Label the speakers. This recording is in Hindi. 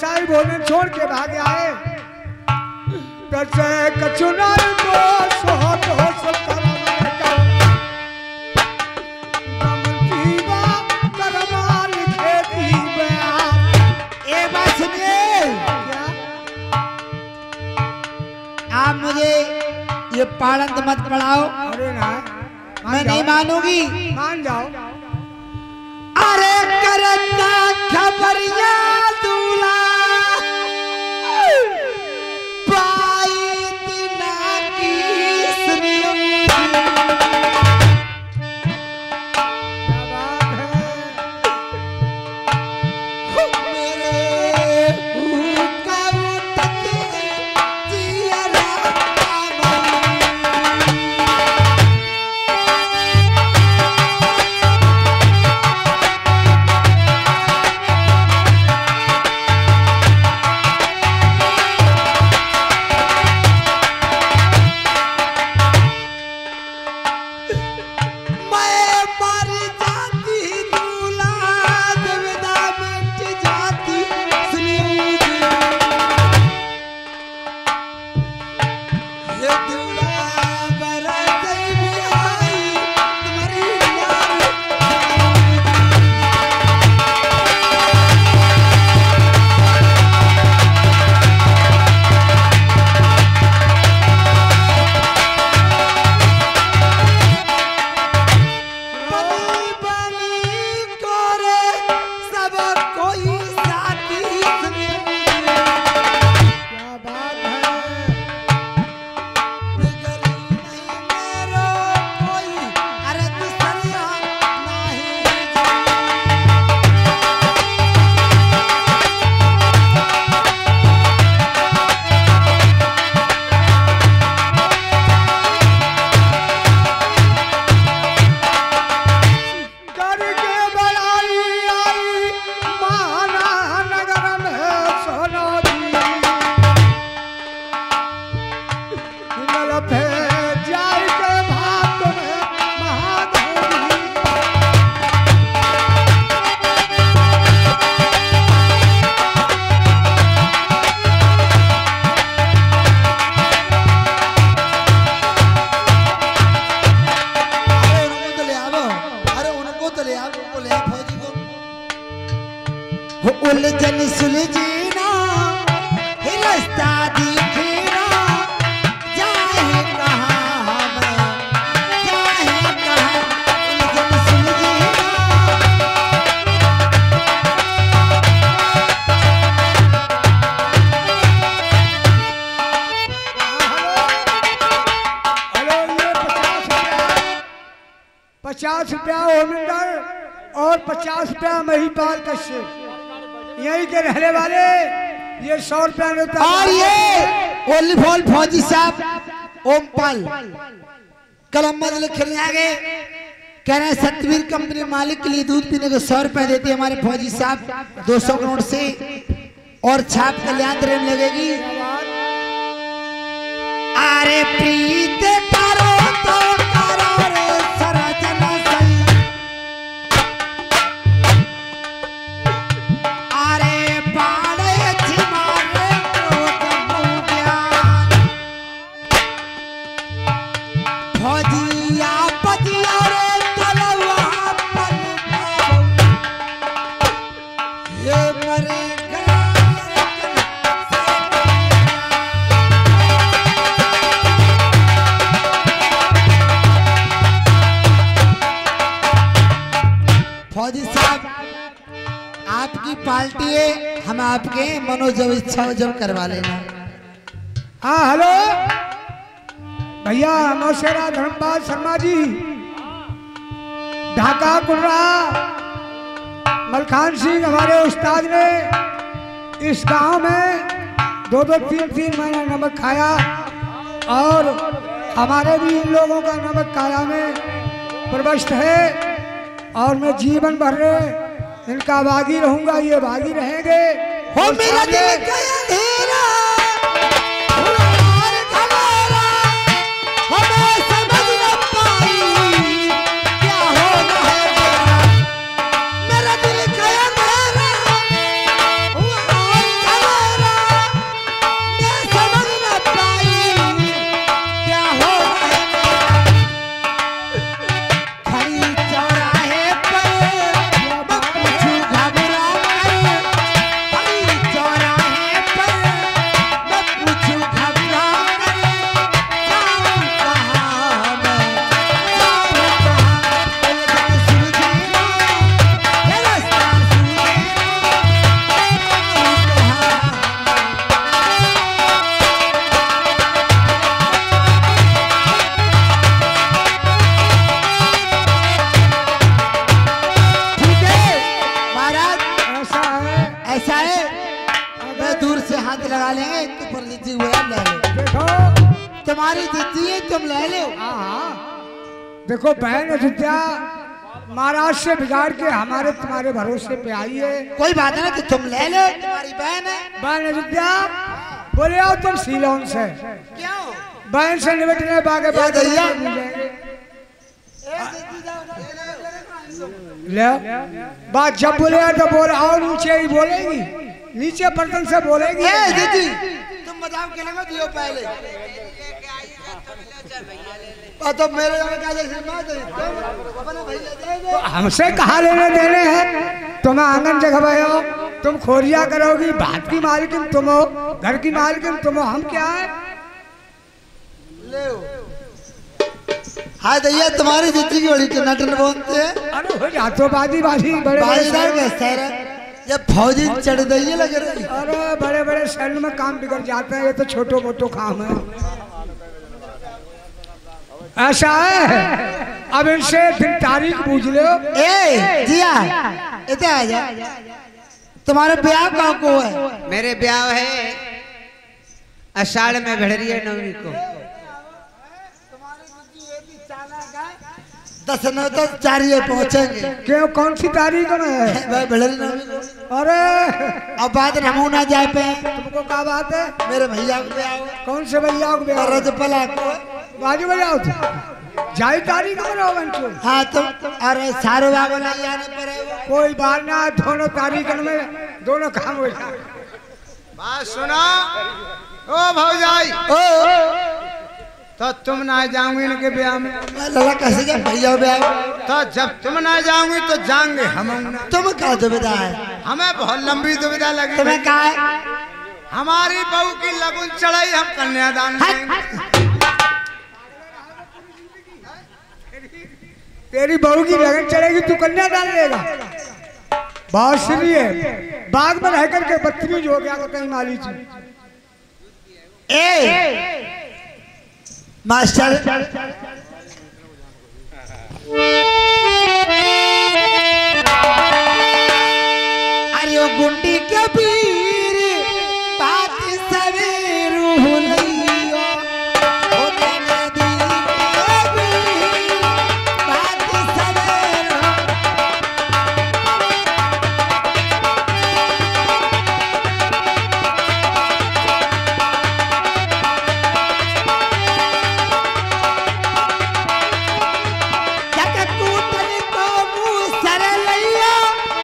Speaker 1: कसाई भोजन छोड़ के भाग आए। कचुनर को सोत हो क्या?
Speaker 2: आप मुझे ये पाड़ंत मत पढ़ाओ।
Speaker 1: अरे ना।
Speaker 2: मैं नहीं मानूँगी।
Speaker 1: मान जाओ।
Speaker 2: अरे करता खबरिया।
Speaker 1: पचास रुपया ओमिंदर और पचास रुपया महिपाल कश्यप यहीं के रहने वाले ये सौ रुपया देता
Speaker 2: और ये ओलीफॉल फौजी साहब ओमपाल कलम बदल खेलने आ गए। कह रहे हैं सतवीर कंपनी मालिक के लिए दूध पीने को सौ रुपए देती हैं हमारे फौजी साहब दो सौ करोड़ से। और छाप कल्याण में लगेगी। अरे प्रीत करो आपकी पार्टी है, हम आपके मनोजब इच्छा जब करवा लेना
Speaker 1: हाँ हेलो। भैया मौसेरा धर्मपाल शर्मा जी। ढाका, कुर्रा। मलखान सिंह, हमारे उस्ताद ने इस गाँव में दो दो, तीन तीन महीना नमक खाया और हमारे भी इन लोगों का नमक काया में प्रविष्ट है और मैं जीवन भर इनका बागी रहूँगा ये बागी रहेंगे।
Speaker 2: हो मेरा दिल तुम्हारी जीती है तुम ले लो।
Speaker 1: हाँ हाँ। देखो बहन अयोध्या महाराज से बिगाड़ के हमारे तुम्हारे भरोसे पे आई है।
Speaker 2: कोई बात नहीं तो तुम ले लो तुम्हारी बहन है।
Speaker 1: बहन अयोध्या बोले आओ तुम सीलोन से।
Speaker 2: क्यों?
Speaker 1: बहन से निपटने बागे
Speaker 2: या
Speaker 1: ले। बात जब बोले तो बोले और नीचे ही बोलेगी। नीचे बर्तन से बोलेगी।
Speaker 2: दीदी तुम मज़ाक के लगा दियो पहले? तो मेरे तुम दे दो
Speaker 1: हमसे कहा लेने देने हैं? तुम्हें आँगन जगह हो तुम खोरिया करोगी भात की मालकिन तुम हो घर की मालकिन तुम हो हम क्या है?
Speaker 2: ले हाँ दैया तुम्हारी जीती की बड़ी टनाटन बोलते हैं?
Speaker 1: अरे हो जातो बाजी बाजी बड़े बड़े शहर-
Speaker 2: का सर जब फौजी। चढ़ दैये लग रही।
Speaker 1: अरे बड़े बड़े शहर में काम बिगड़ जाते हैं ये तो छोटो मोटो काम है। ऐसा है? अब इनसे फिर तारीख पूछ लो
Speaker 2: ए जिया इधर आ जा। तुम्हारे ब्याह कहाँ को है
Speaker 3: मेरे ब्याह है अषाढ़ में भेड़रिया नवमी को।
Speaker 2: दस नौ तो चार ये पहुँचेंगे।
Speaker 1: क्यों? कौन सी तारीख में है?
Speaker 2: भाई भेड़री नवमी
Speaker 1: अरे।
Speaker 2: अब बात नमूना जाए पे।
Speaker 1: तुमको क्या बात है?
Speaker 2: मेरे भैया को ब्याह
Speaker 1: कौन से भैया को ब्याह
Speaker 2: रज को।
Speaker 1: बाजू बजाओ तुम जाई तारीख में रहो बंचो
Speaker 2: हाँ तो अरे सारे बाबा नहीं आने पर
Speaker 1: कोई बात ना दोनों तारीख में दोनों काम हो जाए।
Speaker 3: बात सुना। ओ भौजाई।
Speaker 2: ओ।
Speaker 3: तो तुम ना जाऊँगी इनके ब्याह में।
Speaker 2: लला कैसे क्या भैया ब्याह?
Speaker 3: तो जब तुम ना जाऊँगी तो जाएँगे हम ना
Speaker 2: तुम क्या दुविधा है?
Speaker 3: हमें बहुत लंबी दुविधा लगी।
Speaker 2: तुम्हें कहा है?
Speaker 3: हमारी बहू की लगुन चढ़ाई हम कन्यादान
Speaker 1: तेरी बहू की लगन चलेगी तू कन्या डाल लेगा। बहुत सुनी है। बाग में रह करके बदतमीज हो गया कहीं माली जी।
Speaker 2: ए, मास्टर